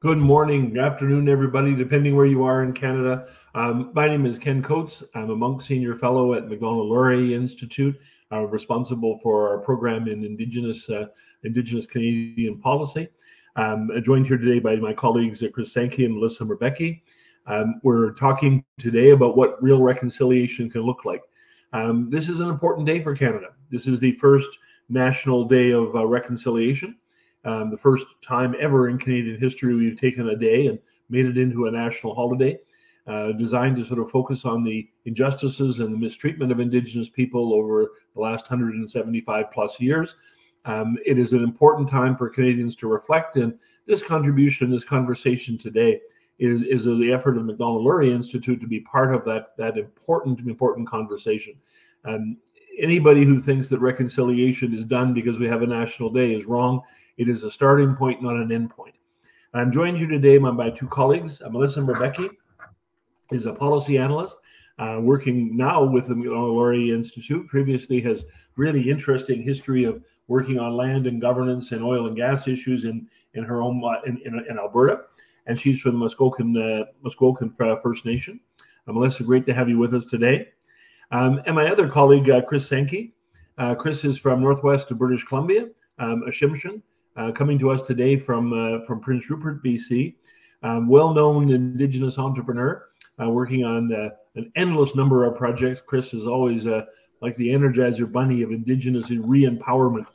Good morning, good afternoon, everybody, depending where you are in Canada. Um, my name is Ken Coates. I'm a Munk Senior Fellow at Macdonald-Laurier Institute, uh, responsible for our program in Indigenous uh, Indigenous Canadian policy. I'm um, joined here today by my colleagues uh, Chris Sankey and Melissa Mbarki. Um, we're talking today about what real reconciliation can look like. Um, this is an important day for Canada. This is the first National Day of uh, Reconciliation. Um, the first time ever in Canadian history we've taken a day and made it into a national holiday, uh, designed to sort of focus on the injustices and the mistreatment of Indigenous people over the last 175 plus years. Um, it is an important time for Canadians to reflect, and this contribution, this conversation today, is is the effort of the Macdonald-Laurier Institute to be part of that that important important conversation. Um, anybody who thinks that reconciliation is done because we have a national day is wrong. It is a starting point, not an end point. I'm joined here today by my two colleagues. Uh, Melissa Mbarki is a policy analyst uh, working now with the Laurier Institute. Previously has really interesting history of working on land and governance and oil and gas issues in, in her home uh, in, in, in, Alberta. And she's from the uh, Muskowekwan First Nation. Uh, Melissa, great to have you with us today. Um, and my other colleague, uh, Chris Sankey. Uh, Chris is from northwest British Columbia, um, a Tsimshian, uh, coming to us today from uh, from Prince Rupert, BC. Um, well-known Indigenous entrepreneur, uh, working on uh, an endless number of projects. Chris is always like the Energizer Bunny of Indigenous re-empowerment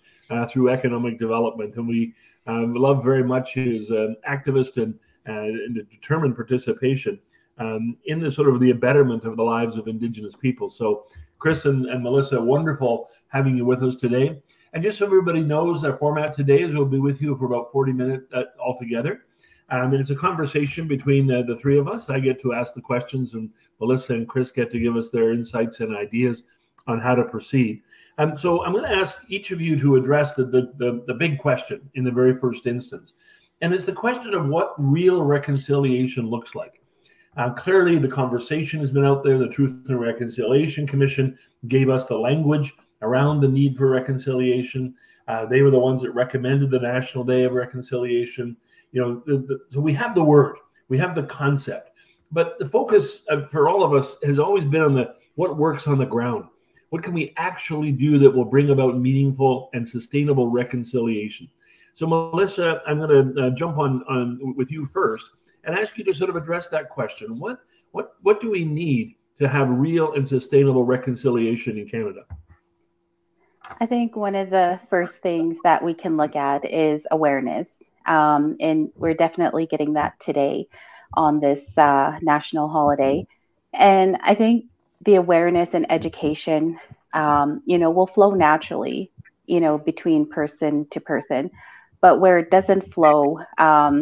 through economic development, and we um, love very much his activist and, and determined participation um, in the sort of the betterment of the lives of Indigenous people. So, Chris and, and Melissa, wonderful having you with us today. And just so everybody knows, our format today is we'll be with you for about 40 minutes uh, altogether. Um, and it's a conversation between uh, the three of us. I get to ask the questions, and Melissa and Chris get to give us their insights and ideas on how to proceed. Um, so I'm going to ask each of you to address the, the, the, the big question in the very first instance. And it's the question of what real reconciliation looks like. Uh, clearly, the conversation has been out there. The Truth and Reconciliation Commission gave us the language around the need for reconciliation. Uh, they were the ones that recommended the National Day of Reconciliation. You know, the, the, so we have the word, we have the concept, but the focus uh, for all of us has always been on the what works on the ground. What can we actually do that will bring about meaningful and sustainable reconciliation? So, Melissa, I'm going to uh, jump on, on with you first and ask you to sort of address that question. What what what do we need to have real and sustainable reconciliation in Canada? I think one of the first things that we can look at is awareness. Um, and we're definitely getting that today on this uh, national holiday. And I think the awareness and education, um, you know, will flow naturally, you know, between person to person. But where it doesn't flow um,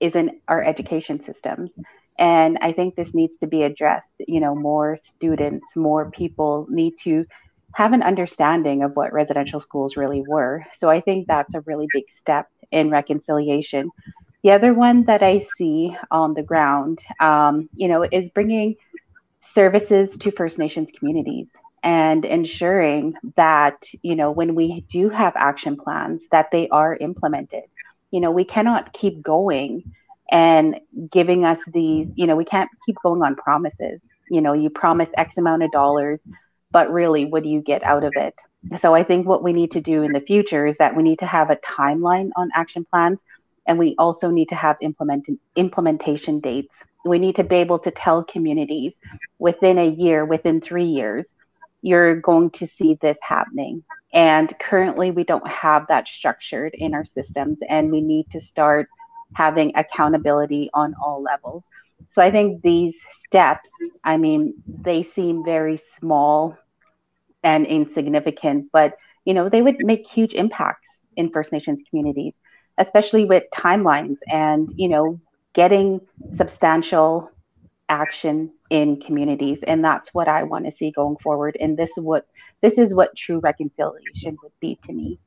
is in our education systems. And I think this needs to be addressed. You know, more students, more people need to have an understanding of what residential schools really were. So I think that's a really big step in reconciliation. The other one that I see on the ground, um, you know, is bringing services to First Nations communities and ensuring that, you know, when we do have action plans, that they are implemented. You know, we cannot keep going and giving us these, you know, we can't keep going on promises. You know, you promise X amount of dollars, but really, what do you get out of it? So I think what we need to do in the future is that we need to have a timeline on action plans, and we also need to have implement implementation dates. We need to be able to tell communities within a year, within three years, you're going to see this happening. And currently, we don't have that structured in our systems, and we need to start having accountability on all levels. So I think these steps, I mean, they seem very small and insignificant, but you know, they would make huge impacts in First Nations communities, especially with timelines and you know, getting substantial action in communities. And that's what I want to see going forward. And this is what this is what true reconciliation would be to me.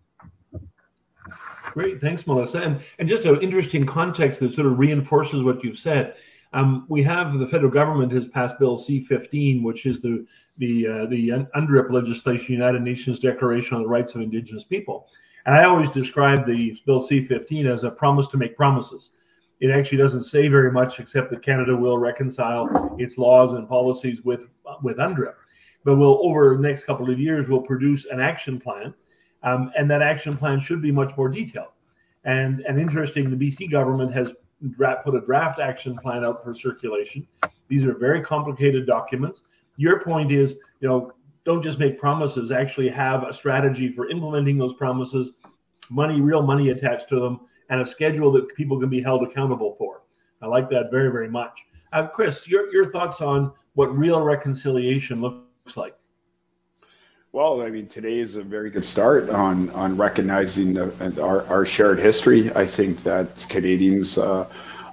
Great, thanks, Melissa. And and just an interesting context that sort of reinforces what you've said. Um, we have the federal government has passed Bill C-15, which is the the uh, the UNDRIP legislation, United Nations Declaration on the Rights of Indigenous People. And I always describe the Bill C-15 as a promise to make promises. it actually doesn't say very much except that Canada will reconcile its laws and policies with with UNDRIP. But we'll over the next couple of years we'll produce an action plan, um, and that action plan should be much more detailed. And and interesting, the BC government has put a draft action plan out for circulation. These are very complicated documents. Your point is, you know, don't just make promises, actually have a strategy for implementing those promises, money, real money attached to them, and a schedule that people can be held accountable for. I like that very, very much. Uh, Chris, your, your thoughts on what real reconciliation looks like? Well, I mean, today is a very good start on on recognizing the, our, our shared history. I think that Canadians uh,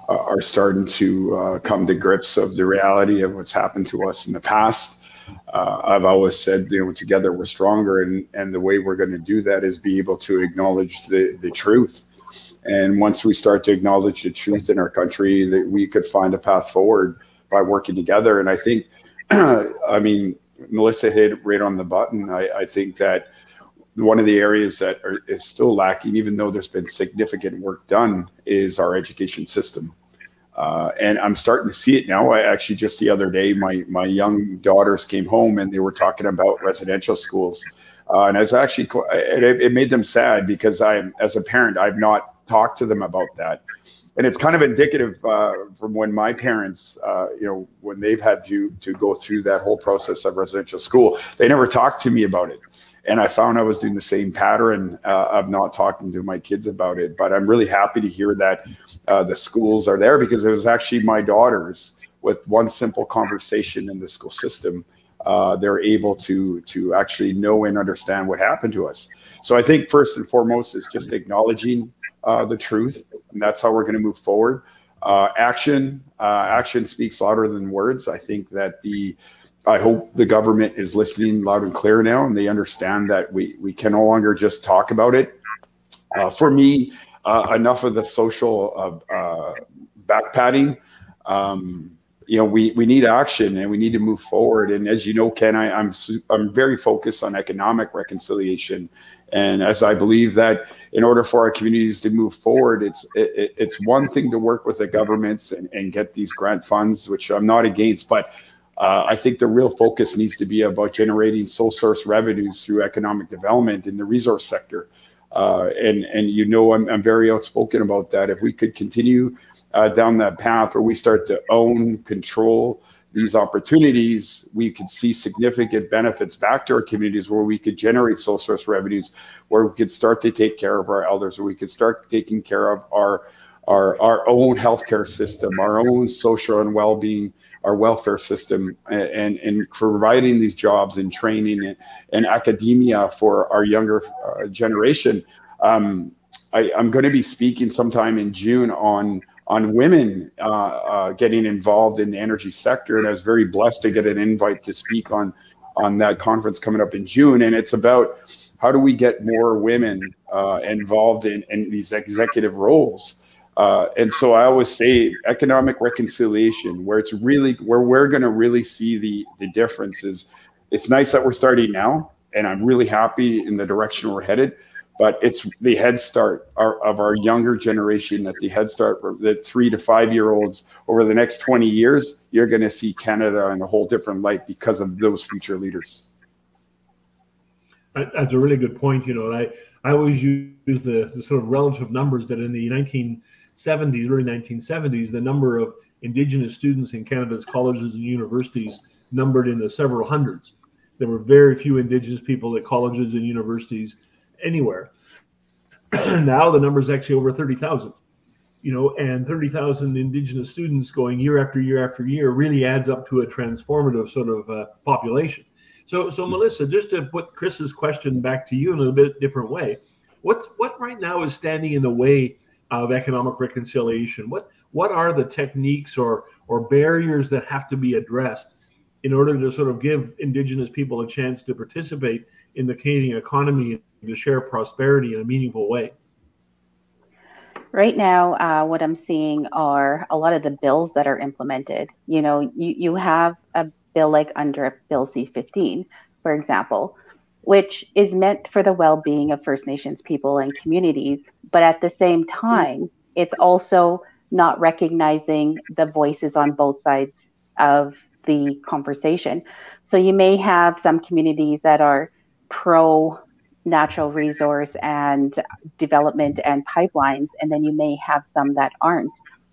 are starting to uh, come to grips of the reality of what's happened to us in the past. Uh, I've always said, you know, together we're stronger, and and the way we're going to do that is be able to acknowledge the the truth. And once we start to acknowledge the truth in our country, that we could find a path forward by working together. And I think, I mean, Melissa hit right on the button. I, I think that one of the areas that are, is still lacking, even though there's been significant work done, is our education system. Uh, and I'm starting to see it now. I actually just the other day, my my young daughters came home and they were talking about residential schools, uh, and it's actually it, it made them sad because I, as a parent, I've not talked to them about that and it's kind of indicative uh, from when my parents, uh, you know, when they've had to to go through that whole process of residential school, they never talked to me about it, and I found I was doing the same pattern uh, of not talking to my kids about it. But I'm really happy to hear that uh, the schools are there because it was actually my daughters with one simple conversation in the school system. Uh, they're able to to actually know and understand what happened to us. So I think first and foremost is just acknowledging uh, the truth, and that's how we're going to move forward. Uh, action, uh, action speaks louder than words. I think that the, I hope the government is listening loud and clear now, and they understand that we we can no longer just talk about it. Uh, for me, uh, enough of the social uh, back patting. Um, you know, we, we need action and we need to move forward. And as you know, Ken, I, I'm I'm very focused on economic reconciliation and as I believe that in order for our communities to move forward, it's it, it's one thing to work with the governments and, and get these grant funds, which I'm not against, but uh, I think the real focus needs to be about generating sole source revenues through economic development in the resource sector. Uh, and and you know I'm, I'm very outspoken about that. If we could continue uh, down that path where we start to own, control, these opportunities, we could see significant benefits back to our communities where we could generate sole source revenues, where we could start to take care of our elders, where we could start taking care of our our, our own healthcare system, our own social and well-being, our welfare system, and, and providing these jobs and training and, and academia for our younger uh, generation. Um, I, I'm going to be speaking sometime in June on on women uh, uh, getting involved in the energy sector. And I was very blessed to get an invite to speak on on that conference coming up in June. And it's about how do we get more women uh, involved in, in these executive roles. Uh, and so I always say economic reconciliation, where it's really where we're going to really see the the differences. It's nice that we're starting now, and I'm really happy in the direction we're headed but it's the head start of our younger generation at the head start the three to five year olds over the next 20 years you're going to see canada in a whole different light because of those future leaders that's a really good point you know i i always use the, the sort of relative numbers that in the 1970s early 1970s the number of indigenous students in canada's colleges and universities numbered in the several hundreds there were very few indigenous people at colleges and universities anywhere. now the number is actually over 30,000. You know, and 30,000 indigenous students going year after year after year really adds up to a transformative sort of uh, population. So, so Melissa, just to put Chris's question back to you in a bit different way, what's what right now is standing in the way of economic reconciliation? What what are the techniques or or barriers that have to be addressed in order to sort of give Indigenous people a chance to participate in the Canadian economy and to share prosperity in a meaningful way? Right now, uh, what I'm seeing are a lot of the bills that are implemented. You know, you, you have a bill like under Bill C 15, for example, which is meant for the well being of First Nations people and communities. But at the same time, it's also not recognizing the voices on both sides of the conversation. So you may have some communities that are pro natural resource and development and pipelines, and then you may have some that aren't.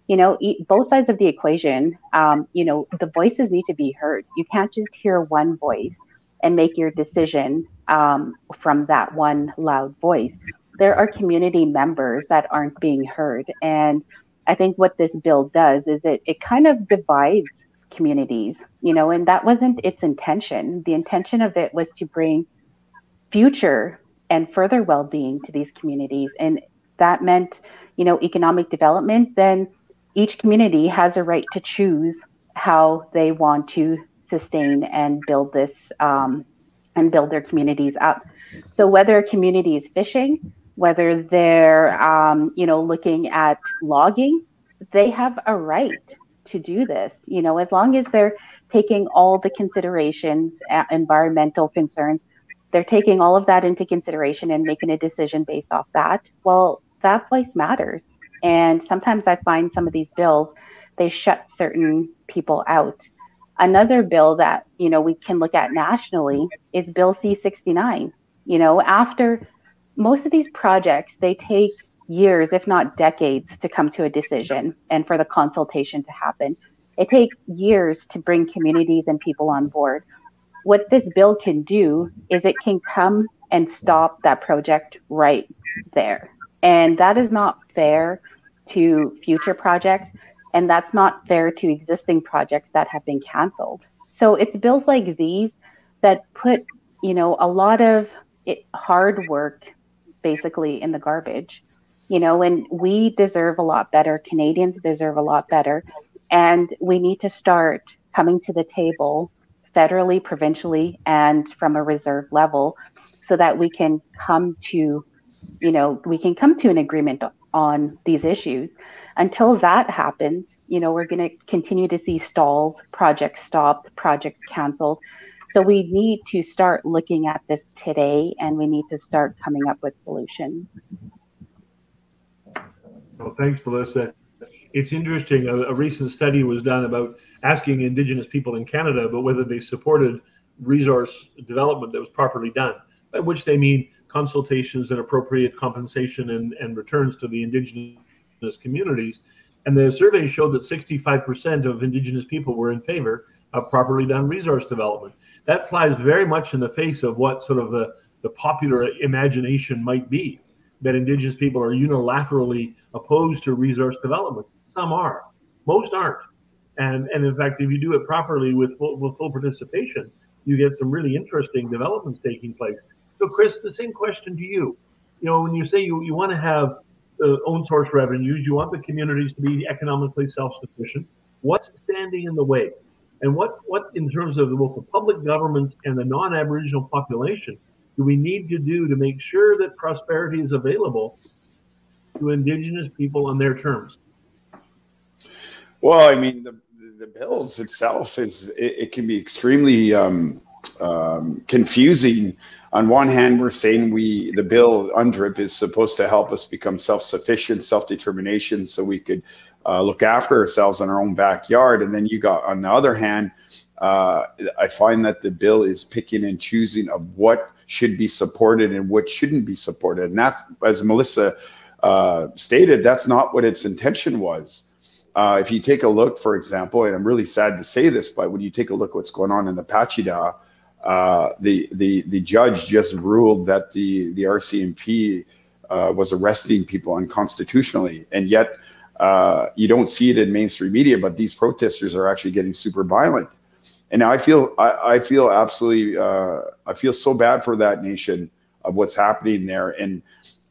You know, both sides of the equation, um, you know, the voices need to be heard. You can't just hear one voice and make your decision um, from that one loud voice. There are community members that aren't being heard. And I think what this bill does is it, it kind of divides communities, you know, and that wasn't its intention. The intention of it was to bring future and further well-being to these communities and that meant you know economic development then each community has a right to choose how they want to sustain and build this um, and build their communities up so whether a community is fishing whether they're um, you know looking at logging they have a right to do this you know as long as they're taking all the considerations uh, environmental concerns they're taking all of that into consideration and making a decision based off that, well, that voice matters. And sometimes I find some of these bills, they shut certain people out. Another bill that, you know, we can look at nationally is Bill C69. You know, after most of these projects, they take years, if not decades, to come to a decision and for the consultation to happen. It takes years to bring communities and people on board what this bill can do is it can come and stop that project right there. And that is not fair to future projects. And that's not fair to existing projects that have been canceled. So it's bills like these that put, you know, a lot of it, hard work basically in the garbage. You know, and we deserve a lot better. Canadians deserve a lot better. And we need to start coming to the table federally, provincially, and from a reserve level so that we can come to, you know, we can come to an agreement on these issues. Until that happens, you know, we're going to continue to see stalls, projects stopped, projects canceled. So we need to start looking at this today and we need to start coming up with solutions. Well, thanks, Melissa. It's interesting. A, a recent study was done about asking Indigenous people in Canada about whether they supported resource development that was properly done, by which they mean consultations and appropriate compensation and, and returns to the Indigenous communities. And the survey showed that 65% of Indigenous people were in favor of properly done resource development. That flies very much in the face of what sort of the, the popular imagination might be that Indigenous people are unilaterally opposed to resource development. Some are, most aren't. And and in fact, if you do it properly with full, with full participation, you get some really interesting developments taking place. So, Chris, the same question to you. You know, when you say you, you want to have uh, own source revenues, you want the communities to be economically self sufficient. What's standing in the way? And what, what, in terms of both the public governments and the non Aboriginal population, do we need to do to make sure that prosperity is available to Indigenous people on their terms? Well, I mean, the, the bills itself is it, it can be extremely um, um, confusing. On one hand, we're saying we the bill UNDRIP is supposed to help us become self-sufficient, self-determination, so we could uh, look after ourselves in our own backyard. And then you got on the other hand, uh, I find that the bill is picking and choosing of what should be supported and what shouldn't be supported. And that's, as Melissa uh, stated, that's not what its intention was. Uh, if you take a look, for example, and I'm really sad to say this, but when you take a look what's going on in the Pacheedaht, uh, the the the judge just ruled that the the RCMP uh, was arresting people unconstitutionally, and yet uh, you don't see it in mainstream media. But these protesters are actually getting super violent, and I feel I, I feel absolutely uh, I feel so bad for that nation of what's happening there, and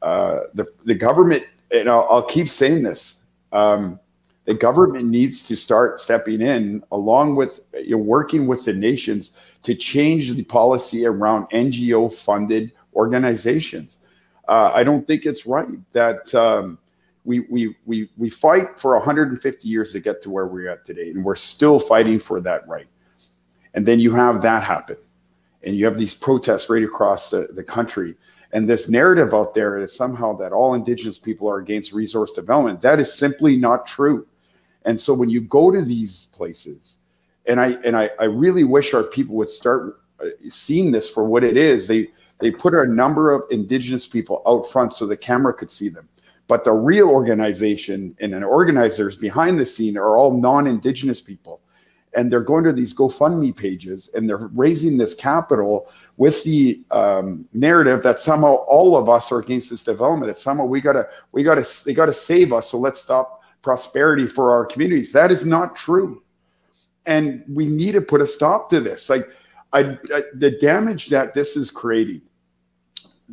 uh, the the government. And I'll, I'll keep saying this. Um, the government needs to start stepping in along with you know, working with the nations to change the policy around NGO funded organizations. Uh, I don't think it's right that um, we, we, we, we fight for 150 years to get to where we're at today, and we're still fighting for that right. And then you have that happen, and you have these protests right across the, the country. And this narrative out there is somehow that all Indigenous people are against resource development. That is simply not true. And so when you go to these places, and I and I, I really wish our people would start uh, seeing this for what it is. They they put a number of Indigenous people out front so the camera could see them. But the real organization and an organizers behind the scene are all non-Indigenous people. And they're going to these GoFundMe pages and they're raising this capital with the um, narrative that somehow all of us are against this development. It's somehow we gotta we gotta they gotta save us. So let's stop prosperity for our communities. That is not true, and we need to put a stop to this. Like I, I, the damage that this is creating,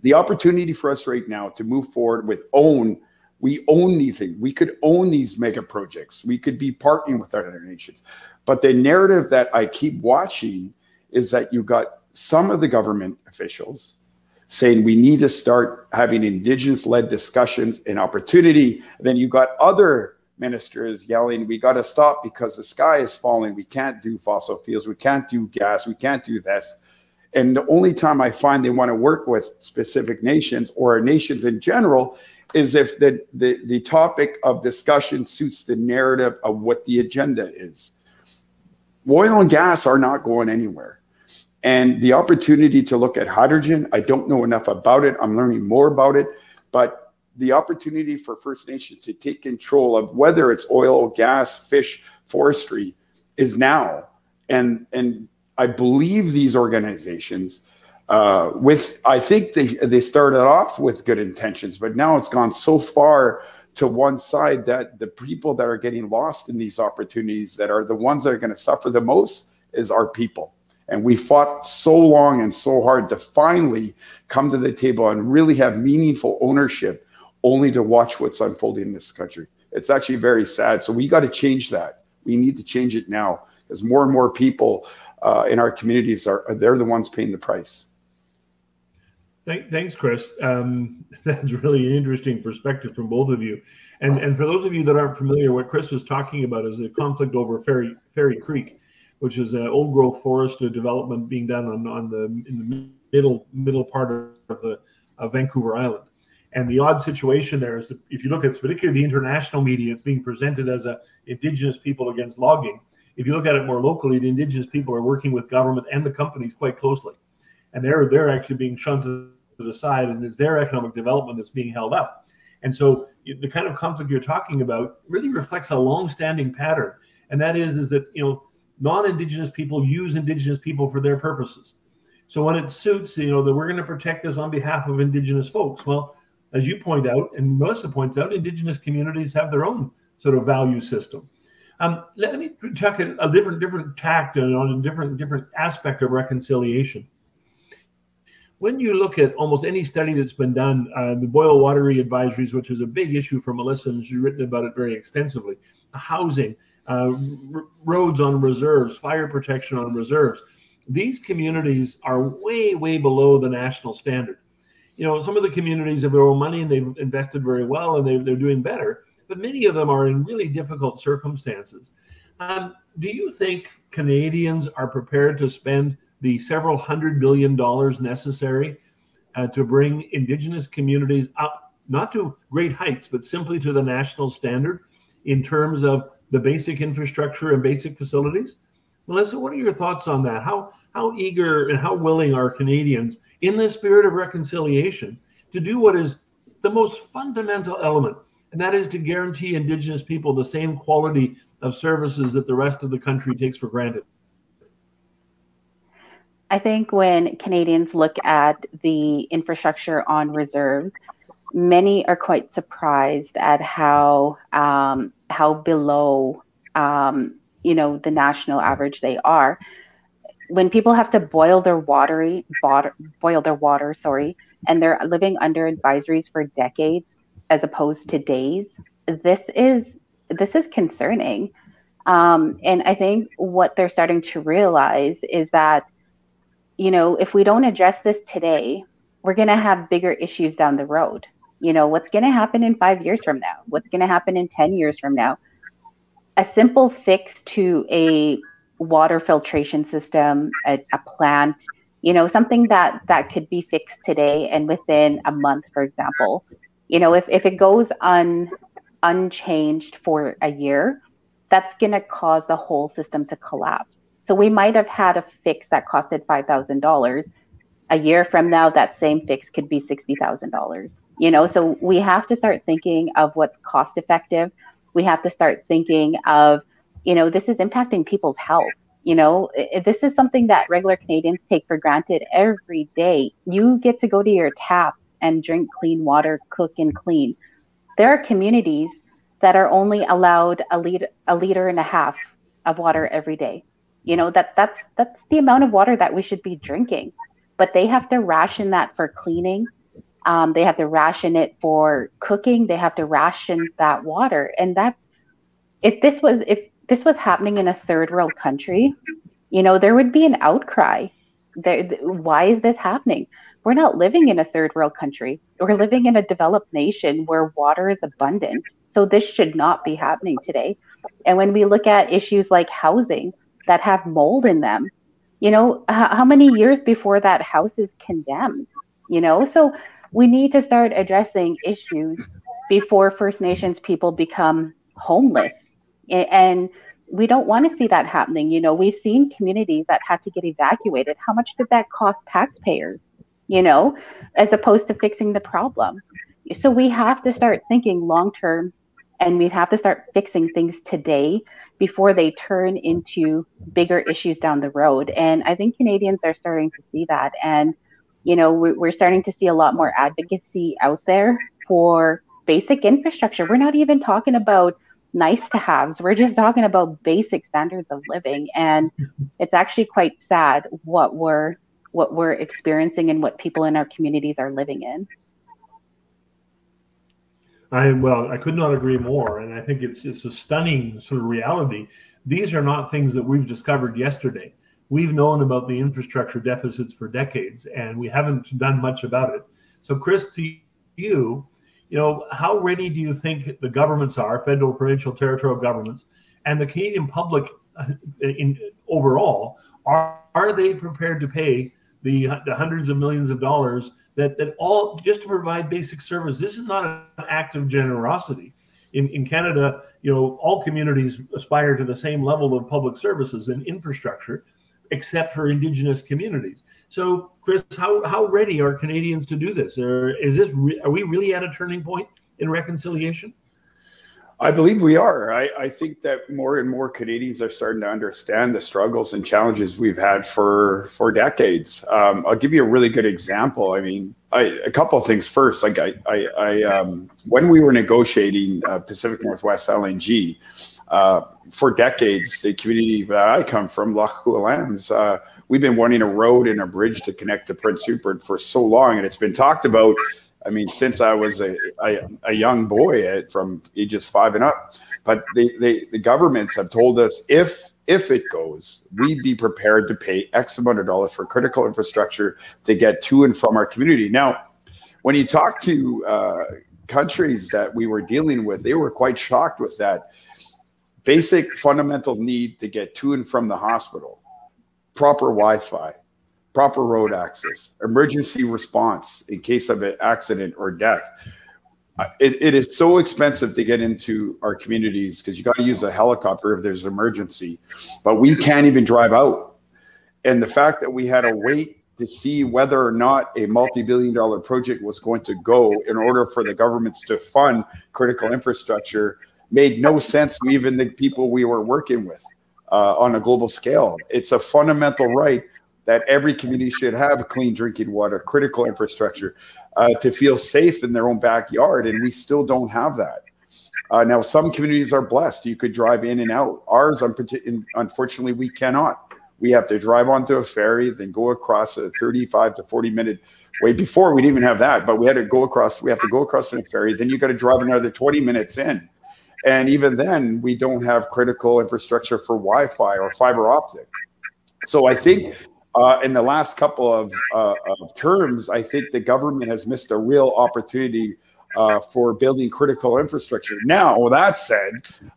the opportunity for us right now to move forward with own we own these things. We could own these mega projects. We could be partnering with other nations. But the narrative that I keep watching is that you got some of the government officials saying we need to start having indigenous led discussions and opportunity. Then you got other ministers yelling, we got to stop because the sky is falling. We can't do fossil fuels. We can't do gas. We can't do this. And the only time I find they want to work with specific nations or nations in general is if the, the, the topic of discussion suits the narrative of what the agenda is. Oil and gas are not going anywhere. And the opportunity to look at hydrogen, I don't know enough about it. I'm learning more about it. But the opportunity for First Nations to take control of whether it's oil, gas, fish, forestry is now. And, and I believe these organizations uh, with I think they they started off with good intentions, but now it's gone so far to one side that the people that are getting lost in these opportunities that are the ones that are going to suffer the most is our people. And we fought so long and so hard to finally come to the table and really have meaningful ownership, only to watch what's unfolding in this country. It's actually very sad. So we got to change that. We need to change it now because more and more people uh, in our communities are they're the ones paying the price. Thanks, Chris. Um, that's really an interesting perspective from both of you. And and for those of you that aren't familiar, what Chris was talking about is the conflict over Fairy Fairy Creek, which is an old growth forest development being done on, on the in the middle middle part of the of Vancouver Island. And the odd situation there is that if you look at particularly the international media, it's being presented as a indigenous people against logging. If you look at it more locally, the indigenous people are working with government and the companies quite closely, and they're they're actually being shunted to the side, and it's their economic development that's being held up. And so the kind of conflict you're talking about really reflects a long-standing pattern, and that is is that you know non-indigenous people use indigenous people for their purposes. So when it suits, you know, that we're going to protect this on behalf of indigenous folks. Well, as you point out, and Melissa points out, indigenous communities have their own sort of value system. Um, let me talk a, a different different tact on a different different aspect of reconciliation when you look at almost any study that's been done, uh, the boil watery advisories, which is a big issue for Melissa, and she's written about it very extensively, housing, uh, roads on reserves, fire protection on reserves. These communities are way, way below the national standard. You know, some of the communities have their own money and they've invested very well and they, they're doing better, but many of them are in really difficult circumstances. Um, do you think Canadians are prepared to spend the several hundred billion dollars necessary uh, to bring Indigenous communities up, not to great heights, but simply to the national standard in terms of the basic infrastructure and basic facilities. Melissa, what are your thoughts on that? How how eager and how willing are Canadians, in the spirit of reconciliation, to do what is the most fundamental element, and that is to guarantee Indigenous people the same quality of services that the rest of the country takes for granted? I think when Canadians look at the infrastructure on reserves, many are quite surprised at how um, how below um, you know the national average they are. When people have to boil their watery water, boil their water, sorry, and they're living under advisories for decades as opposed to days, this is this is concerning. Um, and I think what they're starting to realize is that you know, if we don't address this today, we're going to have bigger issues down the road. You know, what's going to happen in five years from now? What's going to happen in 10 years from now? A simple fix to a water filtration system, a, a plant, you know something that that could be fixed today and within a month for example. You know if, if it goes un unchanged for a year that's going to cause the whole system to collapse. So we might have had a fix that costed $5000 a year from now that same fix could be $60000 you know so we have to start thinking of what's cost effective we have to start thinking of you know this is impacting people's health you know, this is something that regular Canadians take for granted every day. You get to go to your tap and drink clean water, cook and clean. There are communities that are only allowed a liter, a liter and a half of water every day. You know that that's that's the amount of water that we should be drinking, but they have to ration that for cleaning. Um, they have to ration it for cooking. They have to ration that water, and that's if this was if this was happening in a third world country, you know, there would be an outcry. There, why is this happening? We're not living in a third world country. We're living in a developed nation where water is abundant. So this should not be happening today. And when we look at issues like housing that have mold in them, you know, h- how many years before that house is condemned? You know, so we need to start addressing issues before First Nations people become homeless and we don't want to see that happening. You know, we've seen communities that had to get evacuated. How much did that cost taxpayers? You know, as opposed to fixing the problem. So we have to start thinking long term and we have to start fixing things today before they turn into bigger issues down the road. And I think Canadians are starting to see that. And, you know, we're starting to see a lot more advocacy out there for basic infrastructure. We're not even talking about nice to haves. We're just talking about basic standards of living. And it's actually quite sad what we're what we're experiencing and what people in our communities are living in. I well, I could not agree more, and I think it's it's a stunning sort of reality. These are not things that we've discovered yesterday. We've known about the infrastructure deficits for decades, and we haven't done much about it. So, Chris, to you, you know, how ready do you think the governments are, federal, provincial, territorial governments, and the Canadian public uh, in overall, are, are they prepared to pay the, the hundreds of millions of dollars that, that all just to provide basic service? This is not an act of generosity. In, in Canada, you know, all communities aspire to the same level of public services and infrastructure, except for Indigenous communities. So, Chris, how, how ready are Canadians to do this? Or is this re- are we really at a turning point in reconciliation? I believe we are. I, I, think that more and more Canadians are starting to understand the struggles and challenges we've had for for decades. Um, I'll give you a really good example. I mean, I, a couple of things. First, like I, I, I um, when we were negotiating uh, Pacific Northwest LNG uh, for decades, the community that I come from, Lax Kw'Alaams, uh, we've been wanting a road and a bridge to connect to Prince Rupert for so long, and it's been talked about. I mean, since I was a, a, a young boy at, from ages five and up. But they, the governments have told us if if it goes, we'd be prepared to pay X amount of dollars for critical infrastructure to get to and from our community. Now, when you talk to uh, countries that we were dealing with, they were quite shocked with that basic fundamental need to get to and from the hospital proper Wi-Fi, proper road access, emergency response in case of an accident or death. Uh, it, it is so expensive to get into our communities because you got to use a helicopter if there's an emergency, but we can't even drive out. And the fact that we had to wait to see whether or not a multi-billion dollar project was going to go in order for the governments to fund critical infrastructure made no sense to even the people we were working with uh, on a global scale. It's a fundamental right that every community should have clean drinking water, critical infrastructure uh, to feel safe in their own backyard. And we still don't have that. Uh, now, some communities are blessed. You could drive in and out. Ours, unfortunately, we cannot. We have to drive onto a ferry, then go across a 35 to 40 minute wait. Before we didn't even have that, but we had to go across. We have to go across in a ferry. Then you got to drive another 20 minutes in. And even then, we don't have critical infrastructure for Wi Fi or fiber optic. So I think uh, in the last couple of, uh, of, terms, I think the government has missed a real opportunity uh, for building critical infrastructure. Now, with that said,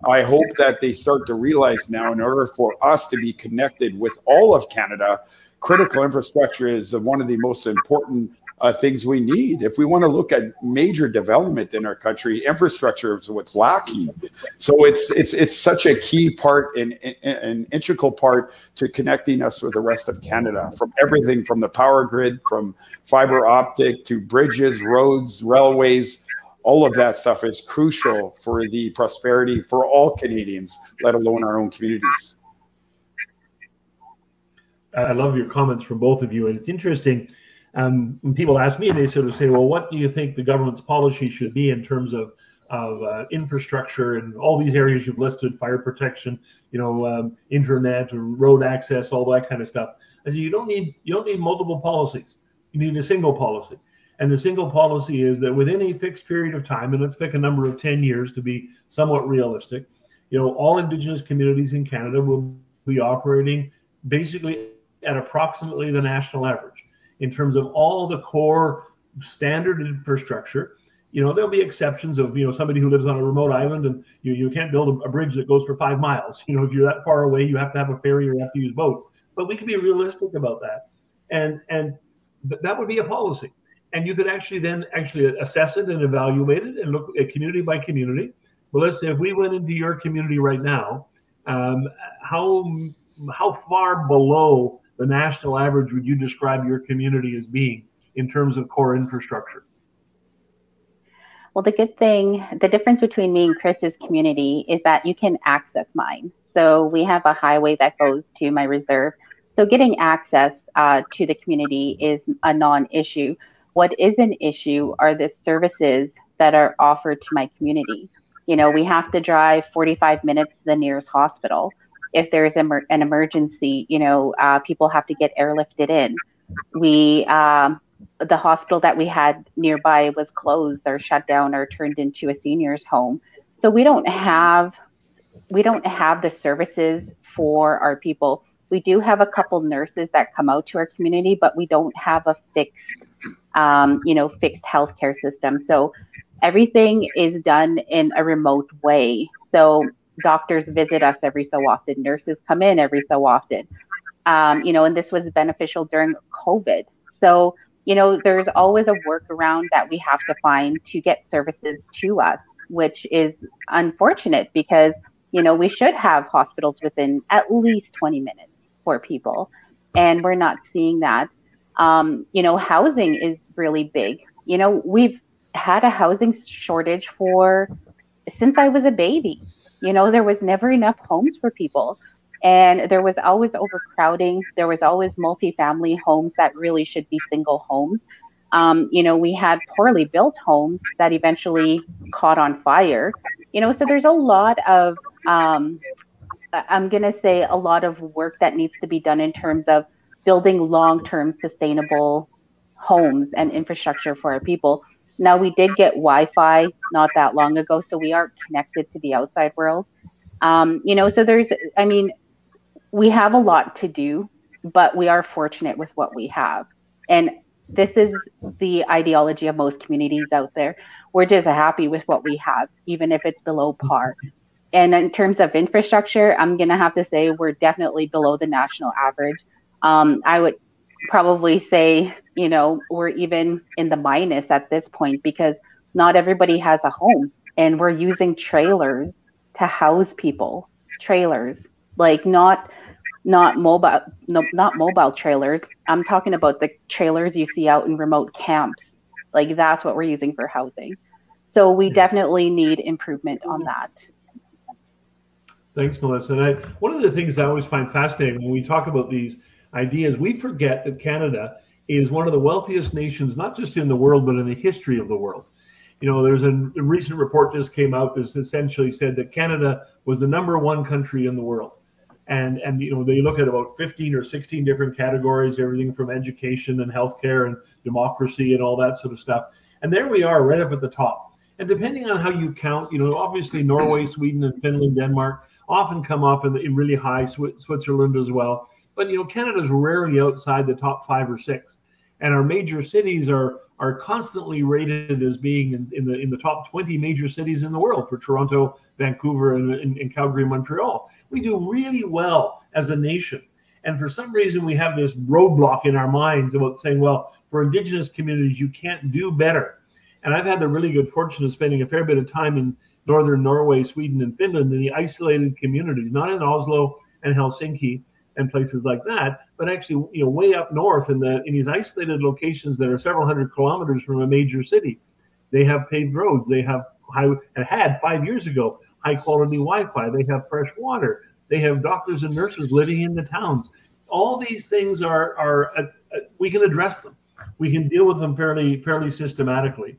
I hope that they start to realize now, in order for us to be connected with all of Canada, critical infrastructure is one of the most important uh, things we need. If we want to look at major development in our country, infrastructure is what's lacking. So it's it's it's such a key part and an integral part to connecting us with the rest of Canada. From everything from the power grid, from fiber optic to bridges, roads, railways. All of that stuff is crucial for the prosperity for all Canadians, let alone our own communities. I love your comments from both of you, and it's interesting um, when people ask me, they sort of say, "Well, what do you think the government's policy should be in terms of of uh, infrastructure and all these areas you've listed, fire protection, you know, um, internet, road access, all that kind of stuff?" I say, "You don't need you don't need multiple policies. You need a single policy." And the single policy is that within a fixed period of time, and let's pick a number of 10 years to be somewhat realistic, you know, all Indigenous communities in Canada will be operating basically at approximately the national average in terms of all the core standard infrastructure. You know, there'll be exceptions of, you know, somebody who lives on a remote island and you, you can't build a, bridge that goes for five miles. You know, if you're that far away, you have to have a ferry or you have to use boats. But we can be realistic about that. And and th- that would be a policy. And you could actually then actually assess it and evaluate it and look at community by community. But let's say if we went into your community right now, um, how how far below the national average would you describe your community as being in terms of core infrastructure? Well, the good thing, the difference between me and Chris's community is that you can access mine. So we have a highway that goes to my reserve. So getting access uh, to the community is a non issue. What is an issue are the services that are offered to my community. You know, we have to drive 45 minutes to the nearest hospital if there's an emergency, you know, uh, people have to get airlifted in. We, um, the hospital that we had nearby was closed or shut down or turned into a seniors home. So we don't have, we don't have the services for our people. We do have a couple nurses that come out to our community, but we don't have a fixed, um, you know, fixed healthcare system. So everything is done in a remote way. So doctors visit us every so often, nurses come in every so often. Um, you know, and this was beneficial during COVID. So, you know, there's always a workaround that we have to find to get services to us, which is unfortunate because, you know, we should have hospitals within at least 20 minutes for people. And we're not seeing that. Um, you know, housing is really big. You know, we've had a housing shortage for since I was a baby. You know, there was never enough homes for people. And there was always overcrowding. There was always multifamily homes that really should be single homes. Um, you know, we had poorly built homes that eventually caught on fire. You know, so there's a lot of, um, I'm going to say, a lot of work that needs to be done in terms of building long term sustainable homes and infrastructure for our people. Now we did get Wi-Fi not that long ago, so we are connected to the outside world. Um, you know, so there's, I mean, we have a lot to do, but we are fortunate with what we have. And this is the ideology of most communities out there. We're just happy with what we have, even if it's below par. And in terms of infrastructure, I'm going to have to say we're definitely below the national average. Um, I would probably say, you know, we're even in the minus at this point because not everybody has a home and we're using trailers to house people. Trailers, like not not mobile no, not mobile trailers. I'm talking about the trailers you see out in remote camps. Like that's what we're using for housing. So we hmm. definitely need improvement on hmm. that. Thanks, Melissa. And I, one of the things I always find fascinating when we talk about these ideas. We forget that Canada is one of the wealthiest nations, not just in the world, but in the history of the world. You know, there's a, a recent report just came out that essentially said that Canada was the number one country in the world. And, and you know they look at about 15 or 16 different categories everything from education and healthcare and democracy and all that sort of stuff and there we are right up at the top and depending on how you count you know obviously norway sweden and finland denmark often come off in, the, in really high switzerland as well but you know, Canada's rarely outside the top five or six, and our major cities are are constantly rated as being in, in the in the top 20 major cities in the world for Toronto, Vancouver, and, and, and Calgary, Montreal. We do really well as a nation. And for some reason, we have this roadblock in our minds about saying, well, for Indigenous communities, you can't do better. And I've had the really good fortune of spending a fair bit of time in northern Norway, Sweden, and Finland in the isolated communities, not in Oslo and Helsinki and places like that, but actually, you know, way up north in the in these isolated locations that are several hundred kilometers from a major city. They have paved roads. They have high had five years ago high quality Wi-Fi. They have fresh water. They have doctors and nurses living in the towns. All these things are are uh, uh, we can address them. We can deal with them fairly fairly systematically.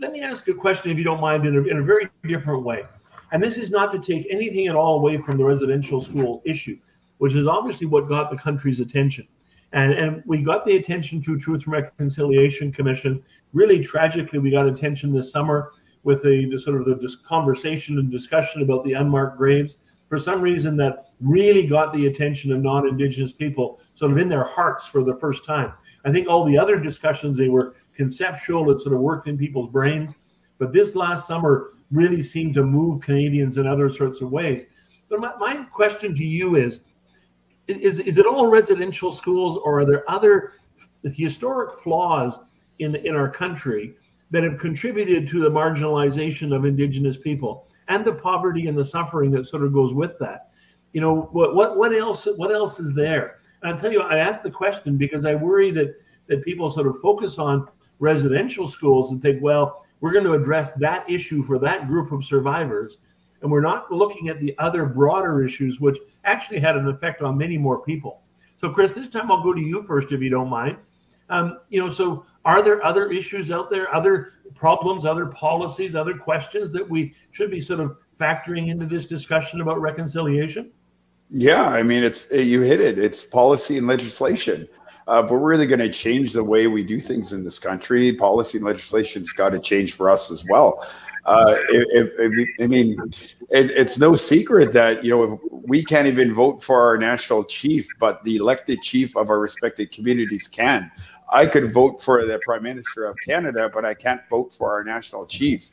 Let me ask a question, if you don't mind, in a, in a very different way. And this is not to take anything at all away from the residential school issue, which is obviously what got the country's attention. And, and we got the attention through Truth and Reconciliation Commission. Really tragically, we got attention this summer with the, the sort of the conversation and discussion about the unmarked graves. For some reason, that really got the attention of non-Indigenous people, sort of in their hearts for the first time. I think all the other discussions they were conceptual, it sort of worked in people's brains, but this last summer really seemed to move Canadians in other sorts of ways. But my, my question to you is, is is it all residential schools, or are there other historic flaws in in our country that have contributed to the marginalization of Indigenous people and the poverty and the suffering that sort of goes with that? You know, what what what else what else is there? And I'll tell you, I asked the question because I worry that that people sort of focus on residential schools and think, well, we're going to address that issue for that group of survivors. And we're not looking at the other broader issues, which actually had an effect on many more people. So, Chris, this time I'll go to you first, if you don't mind. Um, you know, so are there other issues out there, other problems, other policies, other questions that we should be sort of factoring into this discussion about reconciliation? Yeah, I mean, it's you hit it. It's policy and legislation. Uh, we're really going to change the way we do things in this country, policy and legislation's got to change for us as well. Uh, it, it, I mean, it, it's no secret that you know we can't even vote for our national chief, but the elected chief of our respected communities can. I could vote for the prime minister of Canada, but I can't vote for our national chief.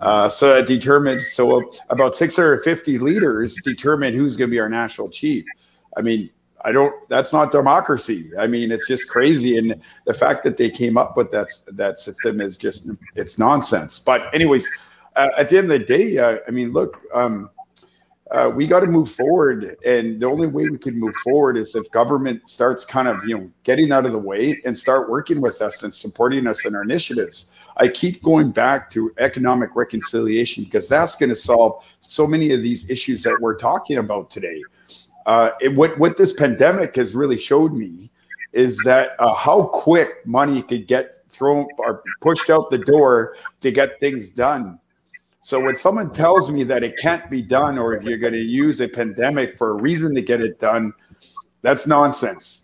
Uh, so it determines. So about 650 leaders determine who's going to be our national chief. I mean, I don't. That's not democracy. I mean, it's just crazy, and the fact that they came up with that that system is just it's nonsense. But anyways, uh, at the end of the day, uh, I mean, look, um, uh, we got to move forward, and the only way we can move forward is if government starts kind of you know getting out of the way and start working with us and supporting us in our initiatives. I keep going back to economic reconciliation because that's going to solve so many of these issues that we're talking about today uh, it, what what this pandemic has really showed me is that uh, how quick money could get thrown or pushed out the door to get things done. So when someone tells me that it can't be done, or if you're going to use a pandemic for a reason to get it done, that's nonsense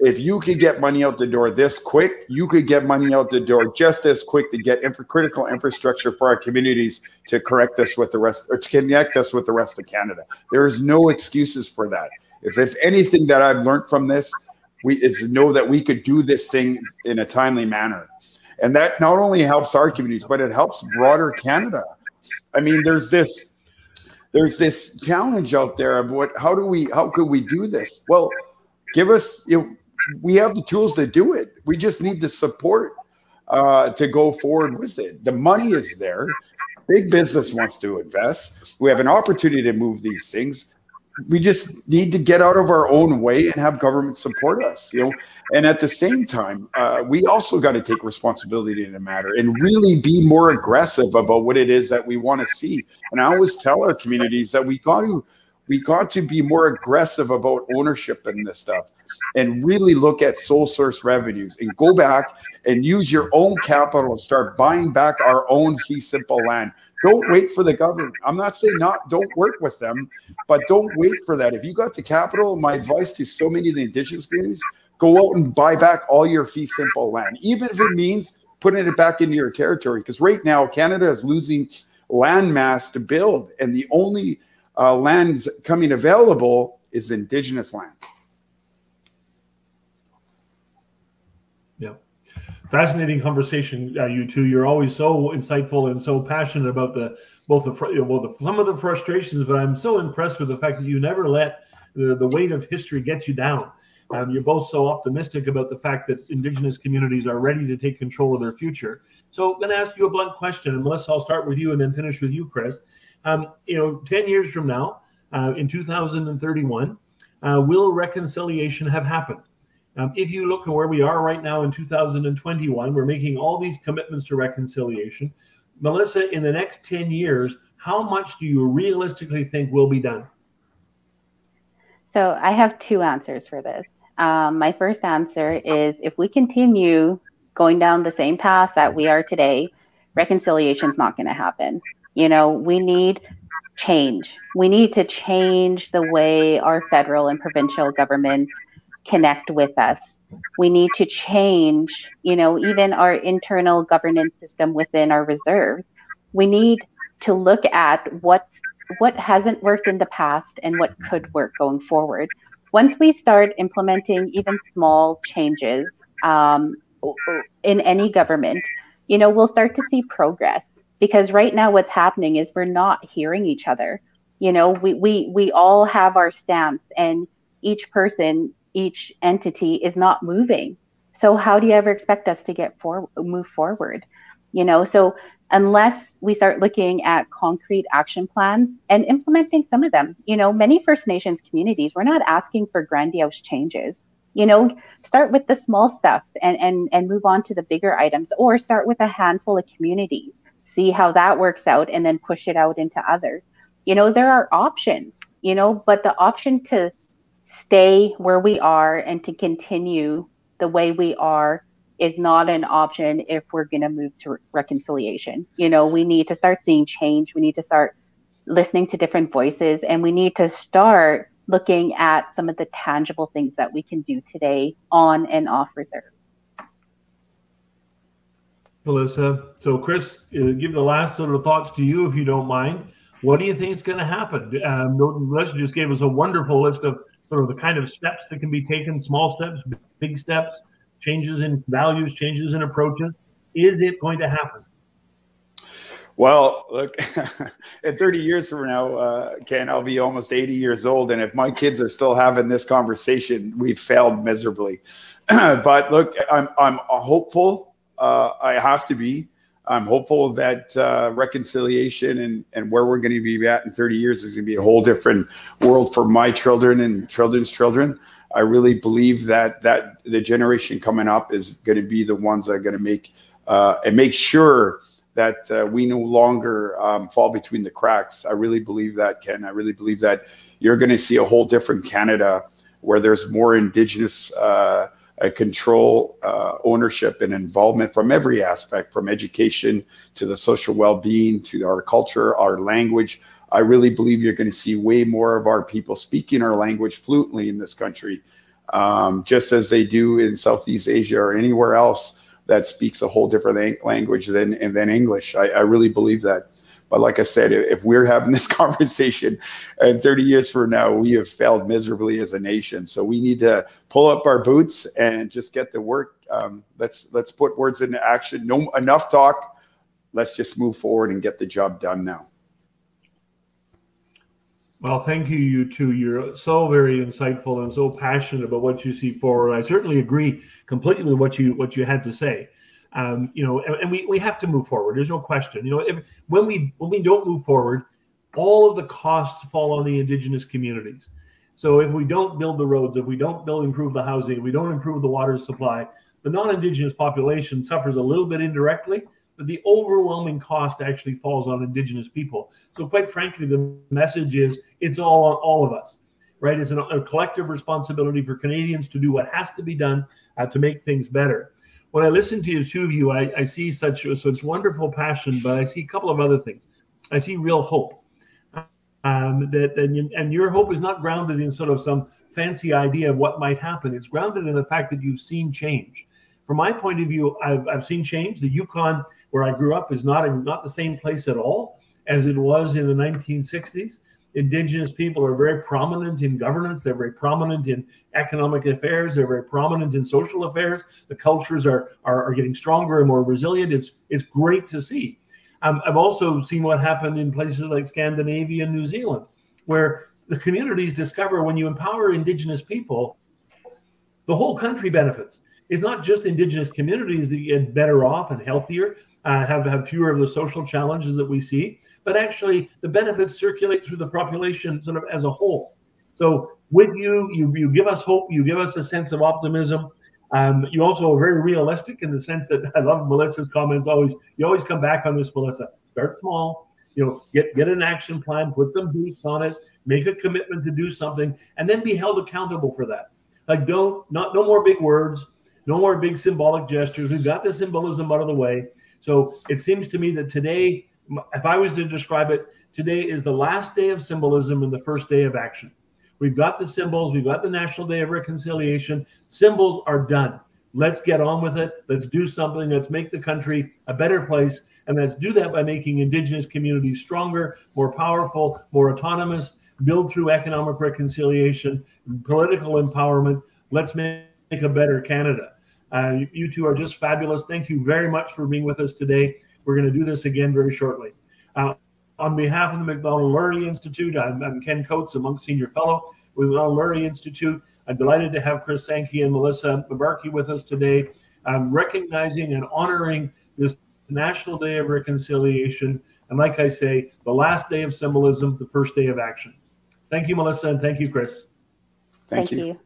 if you could get money out the door this quick, you could get money out the door just as quick to get critical infrastructure for our communities to correct us with the rest or to connect us with the rest of Canada. There is no excuses for that. If, if anything that I've learned from this, we is know that we could do this thing in a timely manner. And that not only helps our communities, but it helps broader Canada. I mean, there's this there's this challenge out there of what how do we how could we do this? Well, give us you know, we have the tools to do it. We just need the support uh, to go forward with it. The money is there. Big business wants to invest. We have an opportunity to move these things. We just need to get out of our own way and have government support us. You know, and at the same time, uh, we also got to take responsibility in the matter and really be more aggressive about what it is that we want to see. And I always tell our communities that we got to we got to be more aggressive about ownership in this stuff and really look at sole source revenues and go back and use your own capital to start buying back our own fee simple land. Don't wait for the government. I'm not saying not don't work with them, but don't wait for that. If you got the capital, my advice to so many of the indigenous communities, go out and buy back all your fee simple land, even if it means putting it back into your territory. Because right now, Canada is losing land mass to build, and the only uh, lands coming available is indigenous land. Yeah. Fascinating conversation, uh, you two. You're always so insightful and so passionate about the both the well, the, some of the frustrations, but I'm so impressed with the fact that you never let the, the weight of history get you down. Um, you're both so optimistic about the fact that Indigenous communities are ready to take control of their future. So I'm going to ask you a blunt question, and Melissa, I'll start with you and then finish with you, Chris. Um, you know, 10 years from now, uh, in 2031, uh, will reconciliation have happened? Um, if you look at where we are right now in 2021, we're making all these commitments to reconciliation. Melissa, in the next 10 years, how much do you realistically think will be done? So I have two answers for this. Um, my first answer is if we continue going down the same path that we are today, reconciliation is not going to happen. You know, we need change. We need to change the way our federal and provincial governments connect with us. We need to change, you know, even our internal governance system within our reserves. We need to look at what what hasn't worked in the past and what could work going forward. Once we start implementing even small changes um, in any government, you know, we'll start to see progress because right now what's happening is we're not hearing each other. You know, we we we all have our stance and each person each entity is not moving. So how do you ever expect us to get for move forward? You know, so unless we start looking at concrete action plans and implementing some of them, you know, many First Nations communities, we're not asking for grandiose changes. You know, start with the small stuff and and and move on to the bigger items, or start with a handful of communities, see how that works out, and then push it out into others. You know, there are options, you know, but the option to stay where we are and to continue the way we are is not an option if we're going to move to reconciliation. You know, we need to start seeing change. We need to start listening to different voices and we need to start looking at some of the tangible things that we can do today on and off reserve. Melissa, so Chris, uh, give the last sort of thoughts to you, if you don't mind. What do you think is going to happen? Um, Melissa just gave us a wonderful list of sort of the kind of steps that can be taken, small steps, big steps, changes in values, changes in approaches. Is it going to happen? Well, look, at 30 years from now, uh, Ken, I'll be almost 80 years old. And if my kids are still having this conversation, we've failed miserably. but look, I'm, I'm hopeful. Uh, I have to be. I'm hopeful that uh, reconciliation and, and where we're going to be at in 30 years is going to be a whole different world for my children and children's children. I really believe that that the generation coming up is going to be the ones that are going to make uh, and make sure that uh, we no longer um, fall between the cracks. I really believe that, Ken. I really believe that you're going to see a whole different Canada where there's more Indigenous uh, control, uh, ownership, and involvement from every aspect, from education to the social well-being to our culture, our language. I really believe you're going to see way more of our people speaking our language fluently in this country, um, just as they do in Southeast Asia or anywhere else that speaks a whole different language than than English. I, I really believe that. But like I said, if we're having this conversation and 30 years from now, we have failed miserably as a nation. So we need to pull up our boots and just get to work. Um, let's let's put words into action. No enough talk. Let's just move forward and get the job done now. Well, thank you, you two. You're so very insightful and so passionate about what you see forward. I certainly agree completely with what you what you had to say. Um, you know, and, and, we, we have to move forward. There's no question. You know, if, when we when we don't move forward, all of the costs fall on the indigenous communities. So if we don't build the roads, if we don't build improve the housing, if we don't improve the water supply, the non-indigenous population suffers a little bit indirectly, but the overwhelming cost actually falls on indigenous people. So quite frankly, the message is it's all on all of us, right? It's an, a collective responsibility for Canadians to do what has to be done uh, to make things better. When I listen to the two of you, I, I see such such wonderful passion, but I see a couple of other things. I see real hope. Um, that and, and your hope is not grounded in sort of some fancy idea of what might happen. It's grounded in the fact that you've seen change. From my point of view, I've, I've seen change. The Yukon where I grew up is not a, not the same place at all as it was in the 1960s. Indigenous people are very prominent in governance. They're very prominent in economic affairs. They're very prominent in social affairs. The cultures are, are, are getting stronger and more resilient. It's, it's great to see. Um, I've also seen what happened in places like Scandinavia and New Zealand, where the communities discover when you empower Indigenous people, the whole country benefits. It's not just Indigenous communities that get better off and healthier, uh, have, have fewer of the social challenges that we see, but actually the benefits circulate through the population sort of as a whole. So with you, you, you give us hope, you give us a sense of optimism. Um, you also are very realistic in the sense that I love Melissa's comments always. You always come back on this, Melissa. Start small, you know, get get an action plan, put some boots on it, make a commitment to do something, and then be held accountable for that. Like don't not no more big words, no more big symbolic gestures. We've got the symbolism out of the way. So it seems to me that today, if I was to describe it, today is the last day of symbolism and the first day of action. We've got the symbols, we've got the National Day of Reconciliation. Symbols are done. Let's get on with it. Let's do something. Let's make the country a better place. And let's do that by making Indigenous communities stronger, more powerful, more autonomous, build through economic reconciliation, political empowerment. Let's make a better Canada. Uh, you two are just fabulous. Thank you very much for being with us today. We're going to do this again very shortly. Uh, on behalf of the Macdonald-Laurier Institute, I'm, I'm, Ken Coates, a Munk Senior Fellow with the Macdonald-Laurier Institute. I'm delighted to have Chris Sankey and Melissa Mbarki with us today, um, recognizing and honoring this National Day of Reconciliation. And like I say, the last day of symbolism, the first day of action. Thank you, Melissa, and thank you, Chris. Thank, thank you. you.